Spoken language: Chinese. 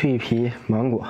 脆皮芒果。